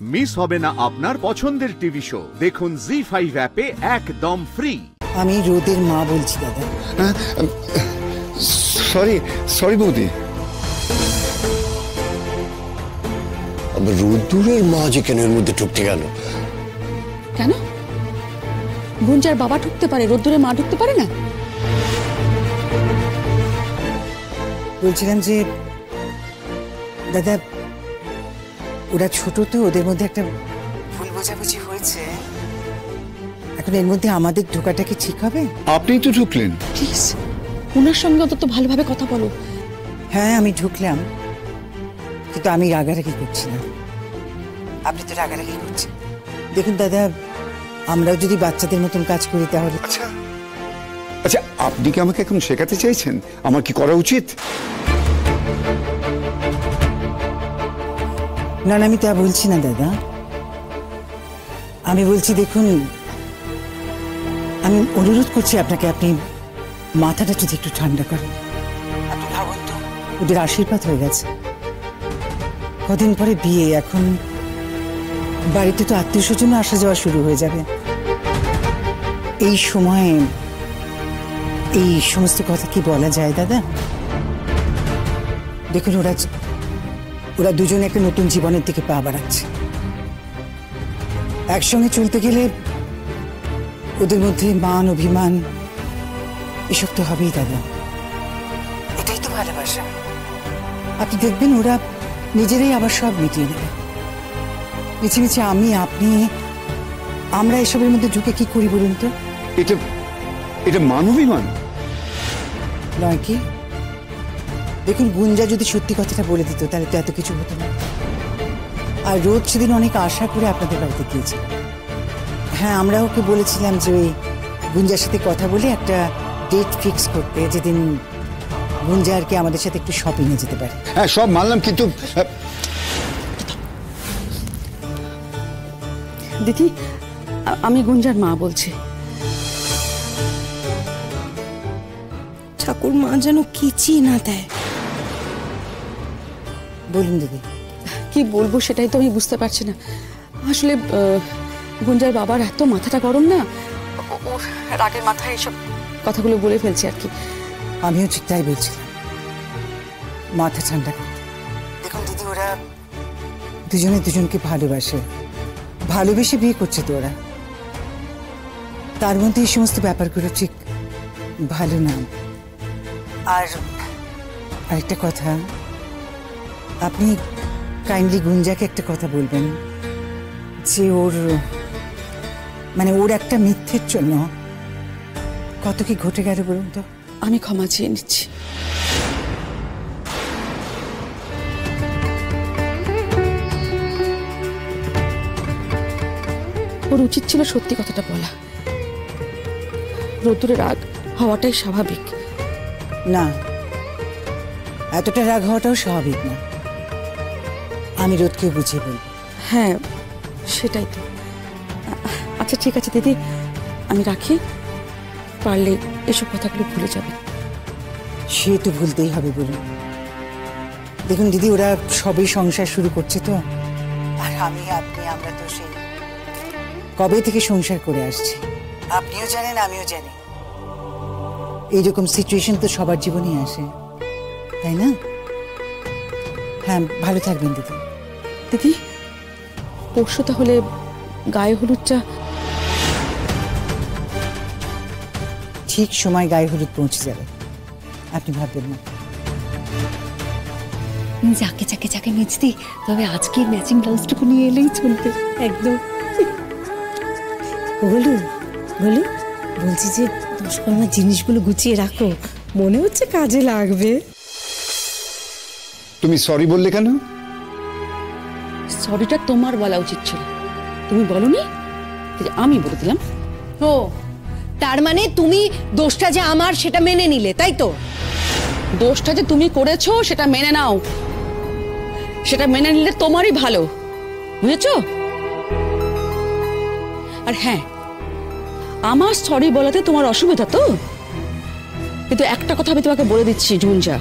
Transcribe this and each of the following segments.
Miss হবে না আপনার পছন্দের টিভি শো। দেখুন জি ফাইভ অ্যাপে একদম ফ্রি আমি রোদের মা বলছি দাদা। সরি সরি বৌদি। রোদ্দুরের মা যে কেন এর মধ্যে ঢুকতে গেল? কেন? গুঞ্জার বাবা ঢুকতে পারে রোদ্দুরে মা ঢুকতে পারে না? বলছিলাম যে দাদা ওরা ছোট তো ওদের মধ্যে একটা ভুল বোঝাবুঝি হয়েছে। এখন এর মধ্যে আমাদের ঢোকাটা কি ঠিক হবে? আপনিই তো ঢুকলেন। প্লিজ ওনার সঙ্গে অন্তত ভালোভাবে কথা বলো। হ্যাঁ আমি ঢুকলাম। কিন্তু আমি রাগারাগি করছি না। আপনি তো রাগারাগি করছেন। দেখুন দাদা আমরাও যদি বাচ্চাদের মতন কাজ করি তাহলে আচ্ছা। আচ্ছা আপনি কি আমাকে এখন শেখাতে চাইছেন? আমার কি করা উচিত? না না আমি তা বলছি না দাদা। আমি বলছি দেখুন আমি অনুরোধ করছি আপনাকে আপনি মাথাটা যদি একটু ঠান্ডা করেন। আপনি ভাবুন তো। ওদের আশীর্বাদ হয়ে গেছে। কদিন পরে বিয়ে এখন বাড়িতে তো আত্মীয় স্বজন আসা যাওয়া শুরু হয়ে যাবে। এই সময়ে এই সমস্ত কথা কি বলা যায় দাদা? দেখুন ওরা ওরা দুজনে একটা নতুন জীবনের দিকে পা বাড়াচ্ছে। একসঙ্গে চলতে গেলে ওদের মধ্যে মান অভিমান এসব তো হবেই দাদা। এটাই তো ভালোবাসা। আপনি দেখবেন ওরা নিজেরাই আবার সব মিটিয়ে নেবে মিছে মিছে আমি আপনি আমরা এসবের মধ্যে ঢুকে কি করি বলুন তো? এটা এটা মান অভিমান নয় কি? দেখুন গুঞ্জা যদি সত্যি কথাটা বলে দিত তাহলে তো এত কিছু হতো না। আর রোজ সেদিন অনেক আশা করে আপনাদের বাড়িতে গিয়েছে। হ্যাঁ আমরা ওকে বলেছিলাম যে ওই গুঞ্জার সাথে কথা বলে একটা ডেট ফিক্স করতে যেদিন গুঞ্জা আর কি আমাদের সাথে একটু শপিং শপিংয়ে যেতে পারে। হ্যাঁ সব মানলাম কিন্তু দিদি আমি গুঞ্জার মা বলছি। ঠাকুর মা যেন কিছুই না দেয়। বলুন দিদি। কি বলব সেটাই তো আমি বুঝতে পারছি না। আসলে গুঞ্জার বাবার এত মাথাটা গরম না? রাগের মাথায় এইসব কথাগুলো বলে ফেলছে আর কি। আমিও ঠিক তাই বলছিলাম মাথা ঠান্ডা দেখুন দিদি ওরা দুজনে দুজনকে ভালোবাসে। ভালোবেসে বিয়ে করছে তো ওরা। তার মধ্যে এই সমস্ত ব্যাপারগুলো ঠিক ভালো না। আর আরেকটা কথা আপনি কাইন্ডলি গুঞ্জাকে একটা কথা বলবেন যে ওর মানে ওর একটা মিথ্যের জন্য কত কি ঘটে গেল বলুন তো? আমি ক্ষমা চেয়ে নিচ্ছি। ওর উচিত ছিল সত্যি কথাটা বলা। রোদ্দুরের রাগ হওয়াটাই স্বাভাবিক। না এতটা রাগ হওয়াটাও স্বাভাবিক না। আমি রোদকেও বুঝিয়ে বলব। হ্যাঁ সেটাই তো। আচ্ছা ঠিক আছে দিদি আমি রাখি। পারলে এসব কথাগুলো ভুলে যাবে। সে তো ভুলতেই হবে বলুন। দেখুন দিদি ওরা সবে সংসার শুরু করছে তো। আর আমি আপনি আমরা তো সেই কবে থেকে সংসার করে আসছি? আপনিও জানেন আমিও জানি। এইরকম সিচুয়েশন তো সবার জীবনেই আসে। তাই না? হ্যাঁ ভালো থাকবেন দিদি। দিদি? পরশু তাহলে গায়ে হলুদটা ঠিক সময় গায়ে হলুদ পৌঁছে যাবে। আপনি ভাববেন না। যাকে যাকে যাকে মিচতি তবে আজকে ম্যাচিং ব্লাউজটুকু নিয়ে এলেই চলবে একদম। বলু বলু বলছি যে দশকর্মার জিনিসগুলো গুছিয়ে রাখো। মনে হচ্ছে কাজে লাগবে। তুমি সরি বললে কেন? সরিটা তোমার বলা উচিত ছিল। তুমি বলনি? আমি বলে দিলাম। ও তার মানে তুমি দোষটা যে আমার সেটা মেনে নিলে তাই তো? দোষটা যে তুমি করেছ সেটা মেনে নাও। সেটা মেনে নিলে তোমারই ভালো। বুঝেছ? আর হ্যাঁ আমার সরি বলাতে তোমার অসুবিধা তো? কিন্তু একটা কথা আমি তোমাকে বলে দিচ্ছি ঝুঞ্জা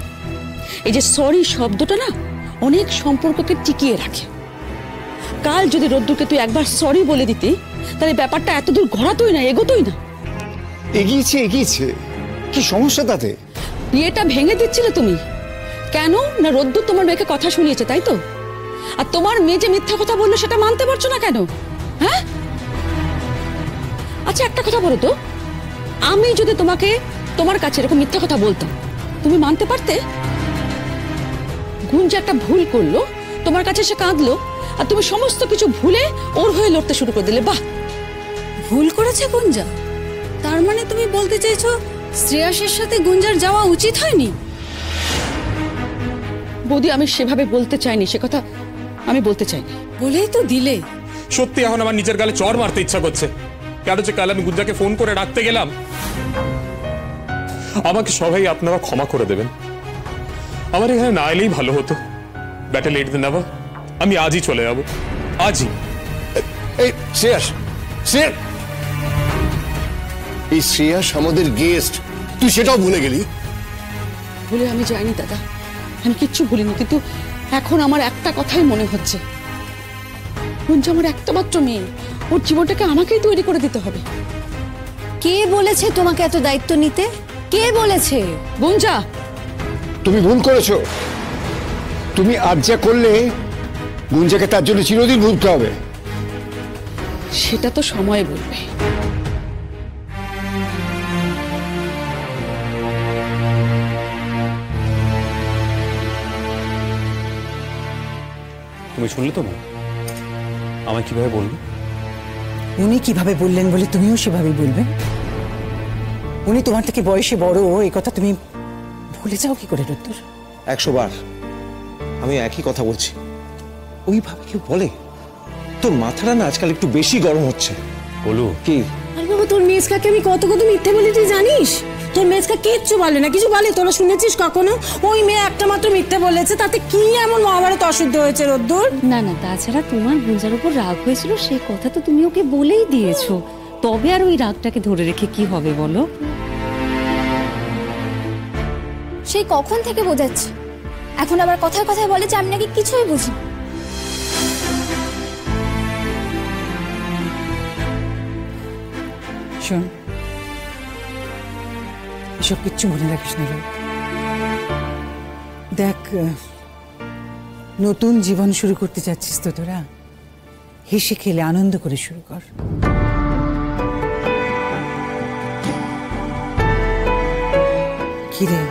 এই যে সরি শব্দটা না অনেক সম্পর্ককে টিকিয়ে রাখে। কাল যদি রোদ্দুরকে তুই একবার সরি বলে দিতি তাহলে ব্যাপারটা এতদূর ঘোরাতোই না এগোতোই না। এগিয়েছে এগিয়েছে। কি সমস্যা তাতে? বিয়েটা ভেঙে দিচ্ছিলে তুমি? কেন? না রোদ্দুর তোমার মেয়েকে কথা শুনিয়েছে তাই তো? আর তোমার মেয়ে যে মিথ্যা কথা বলল সেটা মানতে পারছ না কেন? হ্যাঁ? আচ্ছা একটা কথা বলো তো। আমি যদি তোমাকে তোমার কাছে এরকম মিথ্যা কথা বলতাম তুমি মানতে পারতে? গুঞ্জা একটা ভুল করল তোমার কাছে সে কাঁদলো আর তুমি সমস্ত কিছু ভুলে ওর হয়ে লড়তে শুরু করে দিলে বাহ! ভুল করেছে গুঞ্জা? তার মানে তুমি বলতে চাইছো শ্রেয়াসের সাথে গুঞ্জার যাওয়া উচিত হয়নি? বৌদি আমি সেভাবে বলতে চাইনি সে কথা আমি বলতে চাইনি। বলেই তো দিলে। সত্যি এখন আমার নিজের গালে চড় মারতে ইচ্ছা করছে। কেন যে কাল আমি গুঞ্জাকে ফোন করে ডাকতে গেলাম। আমাকে সবাই আপনারা ক্ষমা করে দেবেন। আমার এখানে না এলেই ভালো হতো। ব্যাটে লেট দিন নেওয়া আমি আজই চলে যাব। আজই। এই শ্রেয়াস শ্রেয়াস। এই শ্রেয়াস আমাদের গেস্ট তুই সেটাও ভুলে গেলি? ভুলে আমি যাইনি দাদা। আমি কিচ্ছু ভুলিনি কিন্তু এখন আমার একটা কথাই মনে হচ্ছে। গুঞ্জা আমার একটা মাত্র মেয়ে ওর জীবনটাকে আমাকেই তৈরি করে দিতে হবে। কে বলেছে তোমাকে এত দায়িত্ব নিতে? কে বলেছে? গুঞ্জা! তুমি ভুল করেছ। তুমি আজ যা করলে গুঞ্জাকে তার জন্য চিরদিন ভুগতে হবে। সেটা তো সময় বলবে। তুমি শুনলে তো মা? আমায় কীভাবে বলল? উনি কীভাবে বললেন বলে তুমিও সেভাবেই বলবে? উনি তোমার থেকে বয়সে বড় এই কথা তুমি ভুলে যাও কি করে রুদ্দুর? একশো বার আমি একই কথা বলছি। ওইভাবে কেউ বলে? তোর মাথাটা না আজকাল একটু বেশি গরম হচ্ছে। বলু। কি? আর বাবা তোর মেজকাকে আমি কত কত মিথ্যে বলি তুই জানিস? তোর মেজকা কিচ্ছু বলে না কিছু বলে? তোরা শুনেছিস কখনো? ওই মেয়ে একটা মাত্র মিথ্যে বলেছে তাতে কি এমন মহাভারত অশুদ্ধ হয়েছে রোদ্দুর? না না তাছাড়া তোমার গুঞ্জার উপর রাগ হয়েছিল সেই কথা তো তুমি ওকে বলেই দিয়েছ। তবে আর ওই রাগটাকে ধরে রেখে কি হবে বলো? সেই কখন থেকে বোঝাচ্ছে? এখন আবার কথায় কথায় বলে যে আমি নাকি কিছুই বুঝি শোন, এসব কিচ্ছু মনে রাখিস না দেখ, নতুন জীবন শুরু করতে যাচ্ছিস তো তোরা? হেসে খেলে আনন্দ করে শুরু কর। কিরে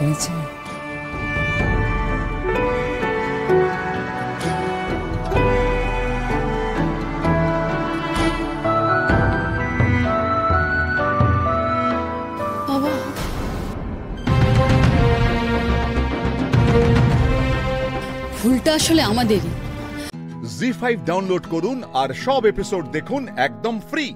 করেছে। ভুলটা আসলে আমাদেরই। জি ফাইভ ডাউনলোড করুন আর সব এপিসোড দেখুন একদম ফ্রি।